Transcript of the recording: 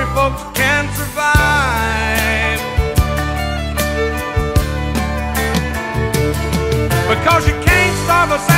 hungry folks can survive. Because you can't starve us